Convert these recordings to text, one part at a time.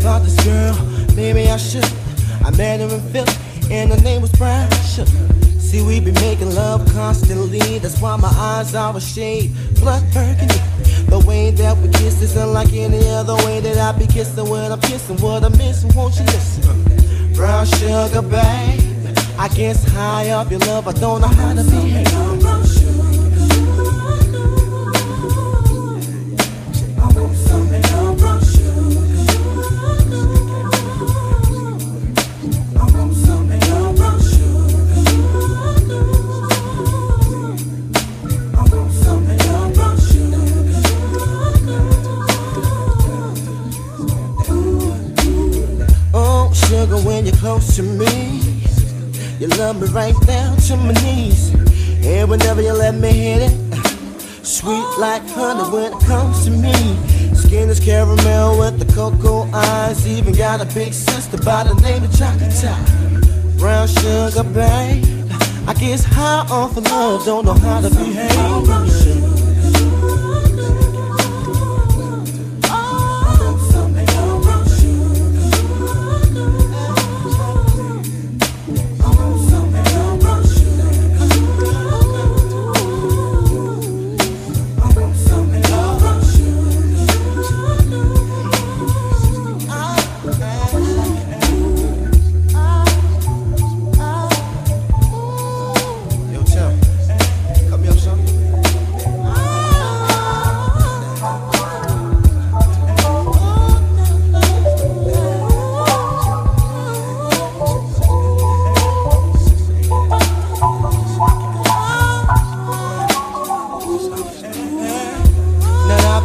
about this girl, maybe I should. I met her in Philly, and her name was Brian. See, we be making love constantly, that's why my eyes are a shade blood burgundy. The way that we kiss is unlike any other way that I be kissing when I'm kissing. What I'm missing, won't you listen? Brown sugar, babe. I guess high up your love, I don't know how to behave. Close to me, you love me right down to my knees. And whenever you let me hit it, uh, sweet like honey when it comes to me. Skin is caramel with the cocoa eyes. Even got a big sister by the name of Chocolate Brown sugar, babe. I guess high off of love, don't know how to behave.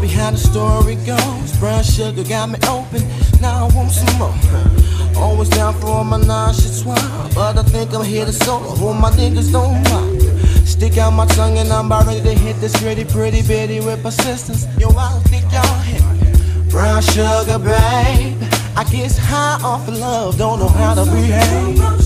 Behind the story goes. Brown sugar got me open. Now I want some more. Always down for all my nonsense swine. But I think I'm here to solve All my niggas don't mind. Stick out my tongue and I'm about ready to hit this pretty pretty bitty with persistence. Yo, I don't think y'all hit me. Brown sugar, babe. I guess high off of love. Don't know how to behave